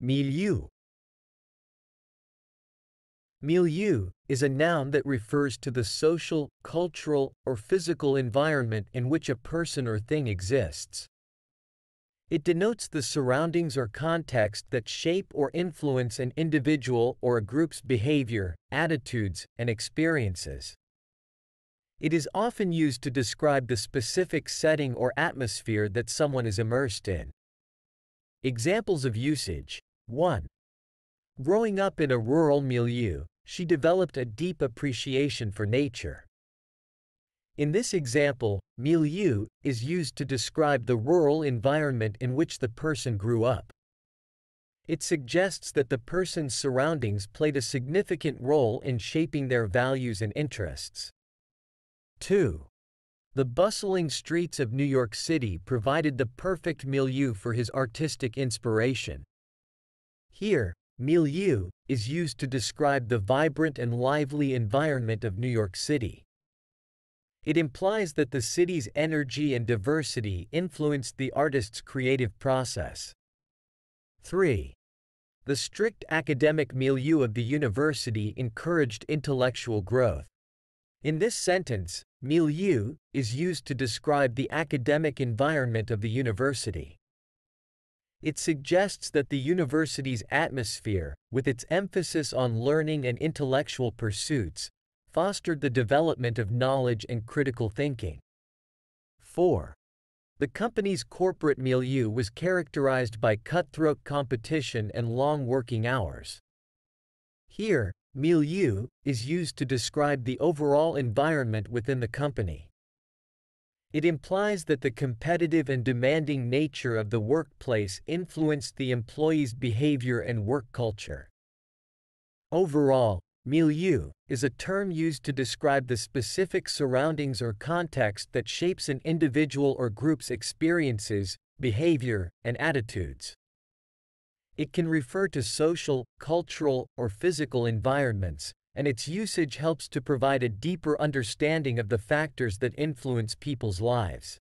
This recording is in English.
Milieu. Milieu is a noun that refers to the social, cultural, or physical environment in which a person or thing exists. It denotes the surroundings or context that shape or influence an individual or a group's behavior, attitudes, and experiences. It is often used to describe the specific setting or atmosphere that someone is immersed in. Examples of usage 1. Growing up in a rural milieu, she developed a deep appreciation for nature. In this example, milieu is used to describe the rural environment in which the person grew up. It suggests that the person's surroundings played a significant role in shaping their values and interests. 2. The bustling streets of New York City provided the perfect milieu for his artistic inspiration. Here, milieu is used to describe the vibrant and lively environment of New York City. It implies that the city's energy and diversity influenced the artist's creative process. 3. The strict academic milieu of the university encouraged intellectual growth. In this sentence, milieu is used to describe the academic environment of the university. It suggests that the university's atmosphere, with its emphasis on learning and intellectual pursuits, fostered the development of knowledge and critical thinking. 4. The company's corporate milieu was characterized by cutthroat competition and long working hours. Here, milieu is used to describe the overall environment within the company. It implies that the competitive and demanding nature of the workplace influenced the employee's behavior and work culture. Overall, milieu is a term used to describe the specific surroundings or context that shapes an individual or group's experiences, behavior, and attitudes. It can refer to social, cultural, or physical environments, and its usage helps to provide a deeper understanding of the factors that influence people's lives.